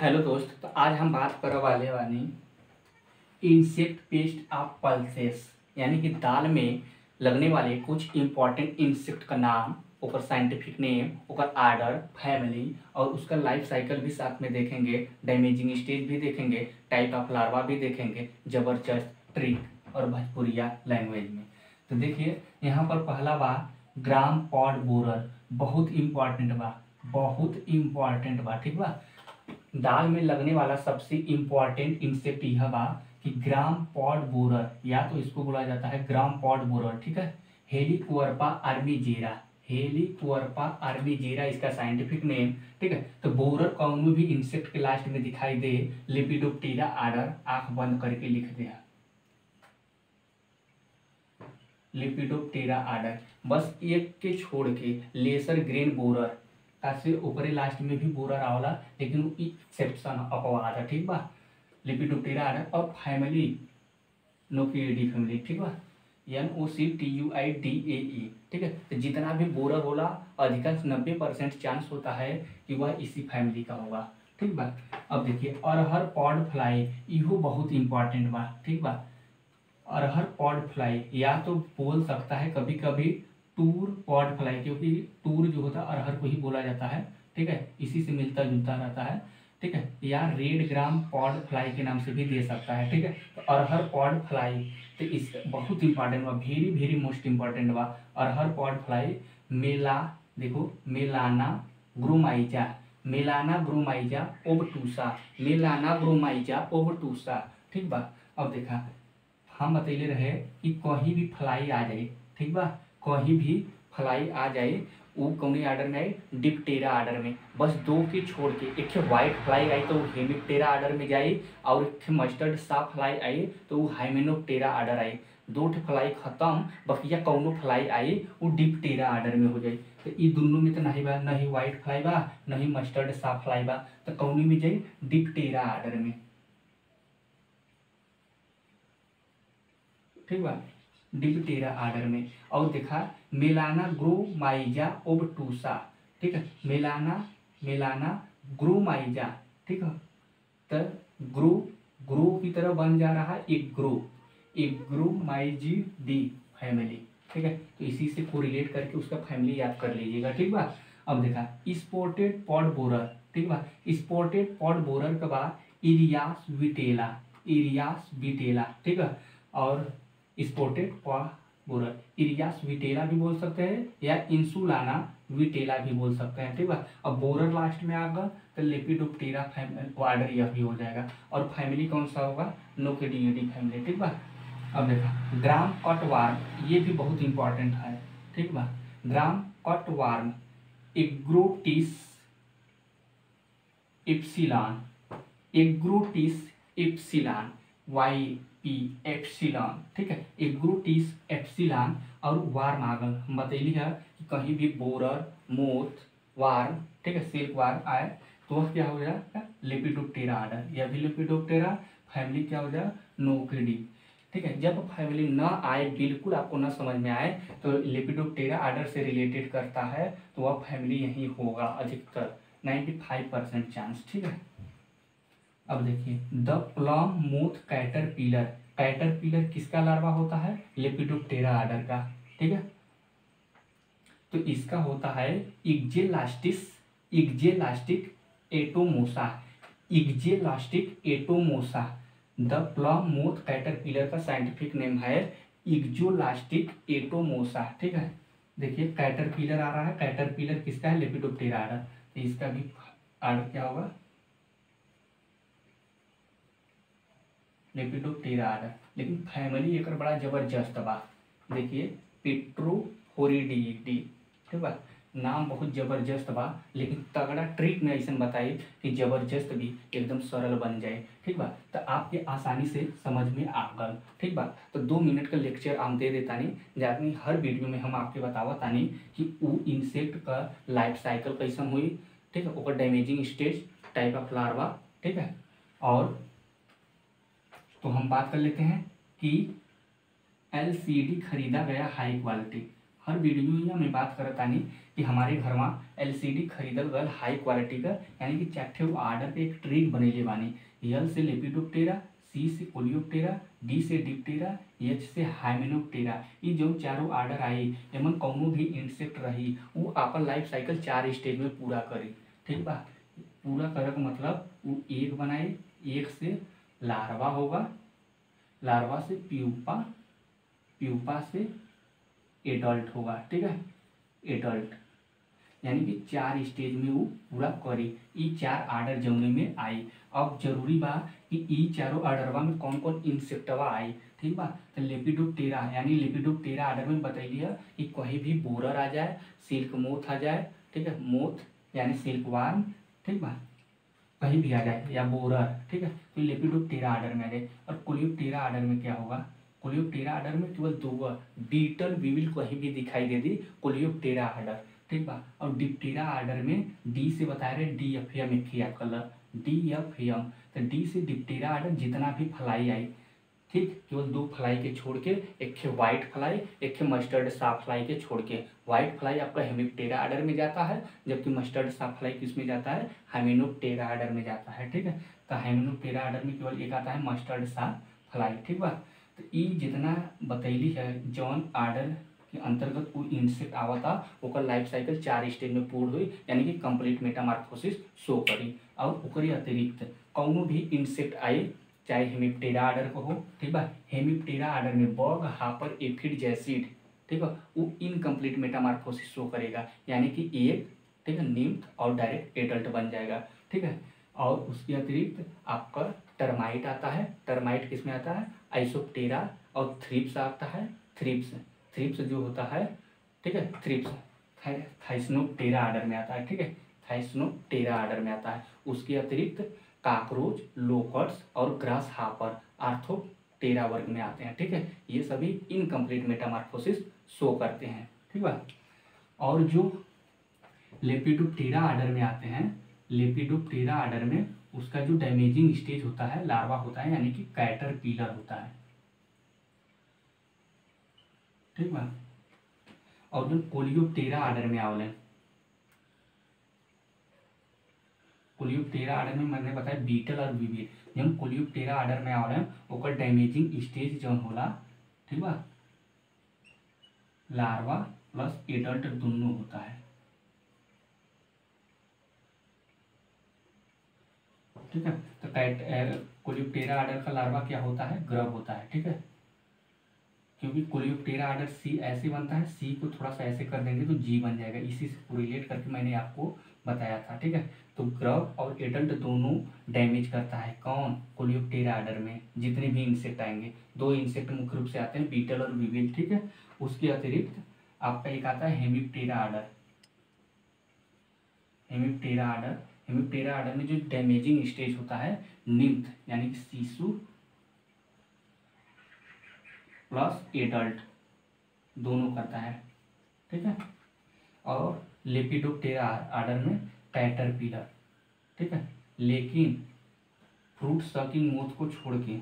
Hello दोस्त तो आज हम बात करे वाले वानी इंसेक्ट पेस्ट ऑफ़ पल्सेस यानी कि दाल में लगने वाले कुछ इंपॉर्टेंट इंसेक्ट का नाम ओकर साइंटिफिक नेम ओकर आर्डर फैमिली और उसका लाइफ साइकिल भी साथ में देखेंगे डैमेजिंग स्टेज भी देखेंगे टाइप ऑफ़ लार्वा भी देखेंगे, ज़बरदस्त ट्रिक और भोजपुरिया लैंग्वेज में। तो देखिए, यहाँ पर पहला बा ग्राम पॉड बोरर बहुत इंपॉर्टेंट बा, बहुत इंपॉर्टेंट बा, ठीक बा? दाल में लगने वाला सबसे इंपॉर्टेंट इंसेक्ट यह बा कि ग्राम पॉड बोरर, या तो इसको बोला जाता है ग्राम पॉड बोरर, ठीक है? हेलीकुअरपा आर्मीजेरा हेलीकुअरपा आर्मीजेरा इसका साइंटिफिक नेम ठीक है? तो बोरर कौन भी इंसेक्ट के लास्ट में दिखाई दे लिपिडोप्टेरा आर्डर आँख बंद करके लिख दे। लिपिडोप्टेरा आर्डर बस एक के छोड़ के लेसर ग्रेन बोरर से ऊपरे लास्ट में भी बोरर आवला लेकिन एक्सेप्शन अपवाद है, ठीक बा? लिपिडोप्टेरा आर्डर और फैमिली नोकिडी फैमिली ठीक बा? N O C T U I D A E ठीक है? तो जितना भी बोरर होला अधिकांश नब्बे परसेंट चांस होता है कि वह इसी फैमिली का होगा, ठीक बा? अब देखिए, अरहर पॉड फ्लाई, इहो बहुत इंपॉर्टेंट बा, ठीक बा? अरहर पॉड फ्लाई, या तो बोल सकता है कभी कभी टूर पॉड फ्लाई, क्योंकि टूर जो होता है, अरहर को ही बोला जाता है, ठीक है? इसी से मिलता जुलता रहता है, ठीक है? या रेड ग्राम पॉड फ्लाई के नाम से भी दे सकता है, ठीक है? तो अरहर पॉड फ्लाई तो इस बहुत इंपॉर्टेंट बा वेरी वेरी मोस्ट इंपॉर्टेंट बा अरहर पॉड फ्लाई, मेला, देखो, Melanagromyza Melanagromyza obtusa Melanagromyza obtusa ठीक बा? अब देखा, हम बतैले रहे कि कहीं भी फ्लाई आ जाए, ठीक बा? कहीं भी फ्लाई आ जाए वो कौन आर्डर में आई डिप्टेरा आर्डर में। बस दो के छोड़ के, एक व्हाइट फ्लाई आई तो वो हेमिप्टेरा आर्डर में जाए और एक मस्टर्ड सा फ्लाई आई तो वो हाइमेनोप्टेरा आर्डर आई दो फ्लाई खत्म बकिया कौनो फ्लाई आई वो डिप्टेरा आर्डर में हो जाए। तो ये दोनों में तो नहीं बा, नहीं व्हाइट फ्लाई बा, नहीं मस्टर्ड सा फ्लाई बा। तो कौनी में जाए डिप्टेरा आर्डर में। ठीक बा? डिप्टेरा आर्डर में। और देखा, मेलाना ग्रोमाइजा ओबटूसा ठीक है? मेलाना मेलाना ग्रोमाइजा ठीक है? तो ग्रो ग्रो की तरह बन जा रहा है एक ग्रो, एक ग्रोमाइजी डी फैमिली, ठीक है? तो इसी से कोरिलेट करके उसका फैमिली याद कर लीजिएगा, ठीक बा? अब देखा स्पोर्टेड पॉड बोरर ठीक बा? स्पोर्टेड पॉड बोरर के बाद इरियास विटेला इरियास विटेला, ठीक है? और स्पोर्टेड बोरर इरियास विटेला भी बोल सकते हैं, या इंसुलाना विटेला भी बोल सकते हैं, ठीक है? अब बोरर लास्ट में आ गया तो लेपिडोप्टेरा वार्डर यह भी हो जाएगा। और फैमिली कौन सा होगा? नोकेडियोडी फैमिली, ठीक बा अब देखा, ग्राम कट वार्म ये भी बहुत इंपॉर्टेंट है, ठीक बा gram cut worm Agrotis ipsilon Agrotis ipsilon. Y P epsilon ठीक है? एग्रोटिस एप्सिलॉन और वार्म आगल हम बतैली है कि कहीं भी बोरर मोथ वार्म ठीक है? सिल्क वार्म आए तो वह क्या हो जाएगा? लिपिडोप्टेरा आर्डर यह भी लिपिडोप्टेरा फैमिली क्या हो जाएगा? नोक्रिडी ठीक है? जब फैमिली ना आए, बिल्कुल आपको न समझ में आए तो लिपिडोप्टेरा आर्डर से रिलेटेड करता है तो वह फैमिली यही होगा अधिकतर। 95 परसेंट चांस ठीक है? अब देखिए, the plum moth caterpillar caterpillar किसका लार्वा होता है? लेपिडोप्टेरा आर्डर का। ठीक है? तो इसका होता है Exelastis, Exelastis atomosa. Exelastis atomosa. The plum moth caterpillar का साइंटिफिक नेम है इग्जोलास्टिक एटोमोसा। ठीक है? देखिए कैटर पिलर आ रहा है। कैटर पिलर किसका है? Lepidoptera order. तो इसका भी आर्डर क्या होगा? लेपिडोप्टेरा आर्डर लेकिन फैमिली एक बड़ा ज़बरदस्त बा। देखिए पेट्रोफोरिडी ठीक बा? नाम बहुत ज़बरदस्त बा, लेकिन तगड़ा ट्रिक में ऐसा बताई कि ज़बरदस्त भी एकदम सरल बन जाए, ठीक बा? तो आपके आसानी से समझ में आ गल, ठीक बा? तो दो मिनट का लेक्चर हम दे देता नहीं जानी हर वीडियो में हम आपके बतावा तानी कि वो इंसेक्ट का लाइफ साइकिल कैसन हुई, ठीक है? ओकर damaging stage type of larva ठीक है? और तो हम बात कर लेते हैं कि एलसीडी खरीदा गया हाई क्वालिटी हर वीडियो में हमें बात करता नहीं कि हमारे घर में एल सी डी खरीदल गल हाई क्वालिटी का, यानी कि चार वो आर्डर पे एक ट्रिक बनेले बानी यल से लेपिडोप्टेरा सी से कोलियोप्टेरा डी से डिप्टेरा एच से हाइमेनोप्टेरा ये जो चारों आर्डर आई एमन कौनो भी इंसेक्ट रही, वो अपन लाइफ साइकिल चार स्टेज में पूरा करी। ठीक बा? पूरा करे का मतलब वो एक बनाए एक से लार्वा होगा लार्वा से प्यूपा प्यूपा से एडल्ट होगा, ठीक है? एडल्ट। यानी कि चार स्टेज में वो पूरा करे। ई चार आर्डर जौने में आई अब ज़रूरी बा कि ई चारों आर्डरवा में कौन कौन इंसेक्टवा आई ठीक बा? तो लेपिडोप्टेरा, यानी लेपिडोप्टेरा आर्डर में बतैलिए कि कहीं भी बोरर आ जाए, सिल्क मोथ आ जाए, ठीक है? मोथ, यानी सिल्क वार्म ठीक बा? कहीं भी आ जाए, या बोरर ठीक है? तो लेपिडोप्टेरा आर्डर में आ जाए और कोलियोप्टेरा आर्डर में क्या होगा? कोलियोप्टेरा आर्डर में केवल दो बीटल विविल कहीं भी दिखाई दे दी कोलियोप्टेरा आर्डर, ठीक बा? और डिप्टेरा आर्डर में डी से बता रहे, डी एफ़ एम एक कलर डी एफ़ एम। तो डी से डिप्टेरा आर्डर जितना भी फलाई आई ठीक? केवल दो फ्लाई के छोड़ के, एक खे व्हाइट फ्लाई, एक खे मस्टर्ड साफ़ फ्लाई के छोड़ के। व्हाइट फ्लाई आपका हेमिप्टेरा आर्डर में जाता है, जबकि मस्टर्ड साफ़ फ्लाई किसमें जाता है? हाइमेनोप्टेरा आर्डर में जाता है, ठीक है? तो हाइमेनोप्टेरा आर्डर में केवल एक आता है मस्टर्ड साफ़ फ्लाई, ठीक बा? तो ई जितना बतैली है, जौन आर्डर के अंतर्गत वो इंसेक्ट आवता, ओकर लाइफ साइकिल चार स्टेज में पूर्ण हुई, यानी कि कंप्लीट मेटामार्फोसिस शो करी। और अतिरिक्त, कौनो भी इंसेक्ट आए चाहे हेमिप्टेरा आर्डर को हो, ठीक बा? हेमिप्टेरा आर्डर में बग, हापर, एफिड जैसिड, ठीक है वो इनकम्प्लीट मेटामार्फोसिस शो करेगा। यानी कि एक, ठीक है, निम्त और डायरेक्ट एडल्ट बन जाएगा, ठीक है? और उसके अतिरिक्त आपका टर्माइट आता है। टर्माइट किसमें आता है? आइसोप्टेरा और थ्रिप्स आता है। थ्रिप्स थ्रिप्स जो होता है, ठीक है थ्रिप्स थाइसनोप्टेरा आर्डर में आता है, ठीक है? थाइसनोप्टेरा आर्डर में आता है। उसके अतिरिक्त काकरोच लोकट्स और ग्रास हापर आर्थोप्टेरा वर्ग में आते हैं, ठीक है? ये सभी इनकम्प्लीट मेटामार्फोसिस शो करते हैं, ठीक है? और जो लेपिडोप्टेरा आर्डर में आते हैं लेपिडोप्टेरा आर्डर में उसका जो डैमेजिंग स्टेज होता है लार्वा होता है, यानी कि कैटर पीलर होता है, ठीक है? और जो कोलियोप्टेरा आर्डर में आवले कोलियोप्टेरा आर्डर में मैंने बताया, बीटल और विविल जब कोलियोप्टेरा आर्डर में आवले ओकर डैमेजिंग स्टेज जौन होला, ठीक बा? लार्वा प्लस एडल्ट दोनों होता है। ठीक है? तो कैट कोलियोप्टेरा आर्डर का लार्वा क्या होता है? ग्रब होता है, ठीक है? क्योंकि कोलियोप्टेरा आर्डर सी ऐसे बनता है सी को थोड़ा सा ऐसे कर देंगे तो जी बन जाएगा। इसी से रिलेट करके मैंने आपको बताया था, ठीक है? तो ग्रब और एडल्ट दोनों डैमेज करता है। कौन? कोलियोप्टेरा आर्डर में, जितने भी इंसेक्ट आएँगे। दो इंसेक्ट मुख्य रूप से आते हैं बीटल और विविल ठीक है? उसके अतिरिक्त आपका एक आता है Hemiptera order Hemiptera order Hemiptera order में जो डैमेजिंग स्टेज होता है निम्थ यानी कि शिशु प्लस एडल्ट दोनों करता है, ठीक है? और लेपिडोप्टेरा आर्डर में कैटरपिलर, ठीक है? लेकिन फ्रूट सकिंग मोथ को छोड़ के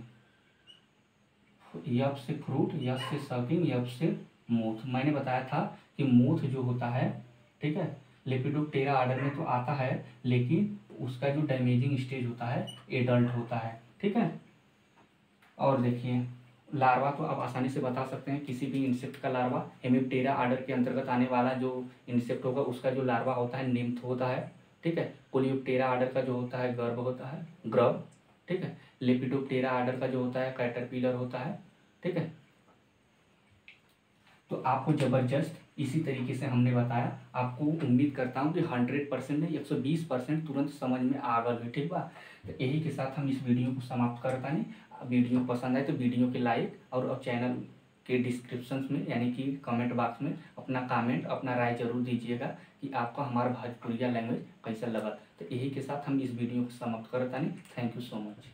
यप से फ्रूट यप से सकिंग यप से मोथ मैंने बताया था कि मोथ जो होता है, ठीक है? लेपिडोप्टेरा आर्डर में तो आता है, लेकिन उसका जो डैमेजिंग स्टेज होता है एडल्ट होता है, ठीक है? और देखिए लार्वा तो आप आसानी से बता सकते हैं, किसी भी इंसेक्ट का लार्वा हेमिप्टेरा आर्डर के अंतर्गत आने वाला जो इंसेक्ट होगा, उसका जो लार्वा होता है निम्थ होता है, ठीक है? कोलियोप्टेरा आर्डर का जो होता है, गर्भ होता है ग्रब ठीक है? लेपिडोप्टेरा आर्डर का जो होता है कैटरपिलर होता है, ठीक है? तो आपको ज़बरदस्त इसी तरीके से हमने बताया। आपको उम्मीद करता हूँ कि हंड्रेड परसेंट नहीं, एक सौ बीस परसेंट तुरंत समझ में आ गल ठीक बा तो यही के साथ हम इस वीडियो को समाप्त करता नहीं वीडियो पसंद आए तो वीडियो के लाइक और चैनल के डिस्क्रिप्शन में, यानी कि कमेंट बॉक्स में अपना कमेंट, अपना राय ज़रूर दीजिएगा कि आपको हमारा भोजपुरिया लैंग्वेज कैसा लगा। तो यही के साथ हम इस वीडियो को समाप्त करता नहीं थैंक यू सो मच।